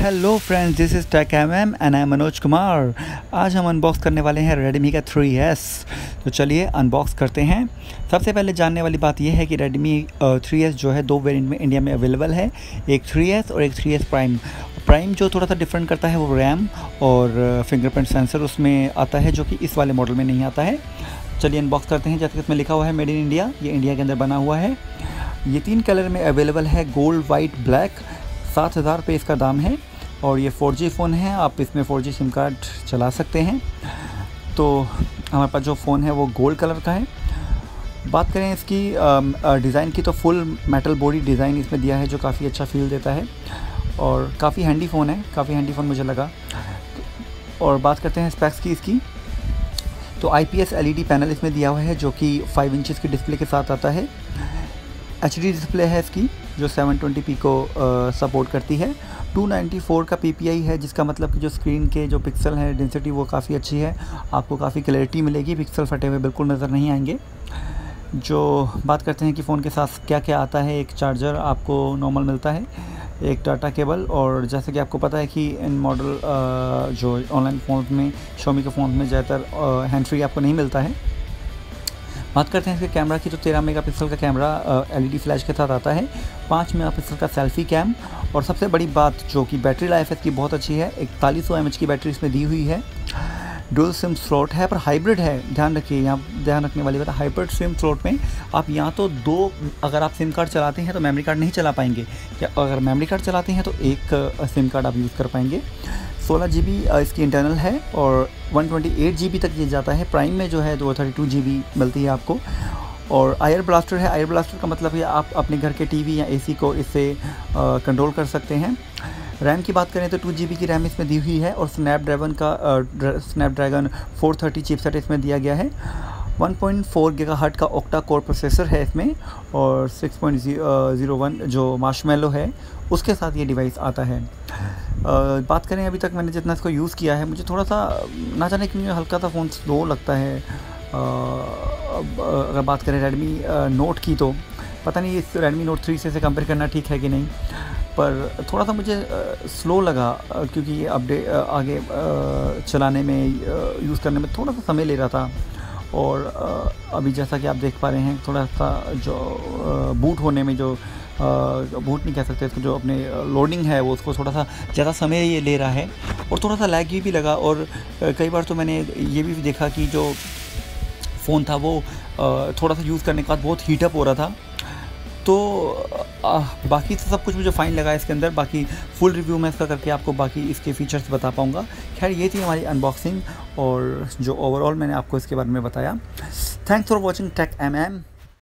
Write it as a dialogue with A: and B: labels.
A: Hello friends this is tech M M and I Manoj Kumar आज हम unbox करने वाले हैं रेडमी का 3S तो चलिए अनबॉक्स करते हैं। सबसे पहले जानने वाली बात यह है कि रेडमी थ्री एस जो है दो वेरिएंट में इंडिया में अवेलेबल है। एक 3S और एक 3S प्राइम प्राइम जो थोड़ा सा डिफरेंट करता है वो रैम और फिंगरप्रिंट सेंसर उसमें आता है जो कि इस वाले मॉडल में नहीं आता है। चलिए अनबॉक्स करते हैं। जैसे कि इसमें लिखा हुआ है मेड इन इंडिया ये इंडिया के अंदर बना हुआ है। ये तीन कलर में अवेलेबल है। गोल्ड वाइट ब्लैक सात हज़ार रुपये इसका दाम है। और ये 4G फ़ोन है, आप इसमें 4G सिम कार्ड चला सकते हैं। तो हमारे पास जो फ़ोन है वो गोल्ड कलर का है। बात करें इसकी डिज़ाइन की तो फुल मेटल बॉडी डिज़ाइन इसमें दिया है, जो काफ़ी अच्छा फील देता है। और काफ़ी हैंडी फ़ोन है, काफ़ी हैंडी फ़ोन मुझे लगा। और बात करते हैं स्पेक्स की इसकी। तो I P S L E D panel इसमें दिया हुआ है, जो कि फाइव इंचज़ की डिस्प्ले के साथ आता है। एच डी डिस्प्ले है इसकी, जो 720p को सपोर्ट करती है। 294 का PPI है, जिसका मतलब कि जो स्क्रीन के जो पिक्सल हैं, डेंसिटी वो काफ़ी अच्छी है। आपको काफ़ी क्लैरिटी मिलेगी, पिक्सल फटे हुए बिल्कुल नज़र नहीं आएँगे। जो बात करते हैं कि फ़ोन के साथ क्या क्या आता है, एक चार्जर आपको नॉर्मल मिलता है, एक डाटा केबल और जैसे कि आपको पता है कि इन मॉडल जो ऑनलाइन फ़ोन में शोमी के फ़ोन में ज़्यादातर हैंड फ्री आपको नहीं मिलता है। बात करते हैं इसके कैमरा की तो तेरह मेगापिक्सल का कैमरा एलईडी फ्लैश के साथ आता है। पाँच मेगापिक्सल का सेल्फी कैम और सबसे बड़ी बात जो कि बैटरी लाइफ इसकी बहुत अच्छी है। इकतालीस सौ की बैटरी इसमें दी हुई है। डुअल सिम स्लॉट है, पर हाइब्रिड है। ध्यान रखिए, यहाँ ध्यान रखने वाली बात है हाइब्रिड सिम स्लॉट में आप यहाँ तो दो, अगर आप सिम कार्ड चलाते हैं तो मेमोरी कार्ड नहीं चला पाएँगे, या अगर मेमोरी कार्ड चलाते हैं तो एक सिम कार्ड आप यूज़ कर पाएँगे। सोलह जी बी इसकी इंटरनल है और one twenty eight G B तक ये जाता है। प्राइम में जो है तो थर्टी टू जी बी मिलती है आपको। और आयर ब्लास्टर है। आयर ब्लास्टर का मतलब ये आप अपने घर के टीवी या एसी को इससे कंट्रोल कर सकते हैं। रैम की बात करें तो टू जी की रैम इसमें दी हुई है और स्नैपड्रैगन का स्नैपड्रैगन 430 चिपसेट इसमें दिया गया है। 1.4 गीगाहर्ट का ओक्टा कोर प्रोसेसर है इसमें और 6.01 जो मार्शमेलो है, उसके साथ ये डिवाइस आता है। बात करें अभी तक मैंने जितना इसको यूज़ किया है मुझे थोड़ा सा ना जाने क्यों हल्का सा फ़ोन स्लो लगता है। अगर बात करें रेडमी नोट की तो पता नहीं इस रेडमी नोट थ्री से, से कंपेयर करना ठीक है कि नहीं पर थोड़ा सा मुझे स्लो लगा क्योंकि ये अपडेट आगे चलाने में यूज़ करने में थोड़ा सा समय ले रहा था। और अभी जैसा कि आप देख पा रहे हैं थोड़ा सा जो बूट होने में जो बूट नहीं कह सकते इसको जो अपने लोडिंग है वो उसको थोड़ा सा ज़्यादा समय ये ले रहा है और थोड़ा सा लैग भी लगा और कई बार तो मैंने ये भी देखा कि जो फ़ोन था वो थोड़ा सा यूज़ करने के बाद बहुत हीटअप हो रहा था। तो आ, बाकी तो सब कुछ मुझे फ़ाइन लगा इसके अंदर बाकी फुल रिव्यू मैं इसका करके आपको बाकी इसके फीचर्स बता पाऊँगा। खैर ये थी हमारी अनबॉक्सिंग और जो ओवरऑल मैंने आपको इसके बारे में बताया। Thanks for watching tech M M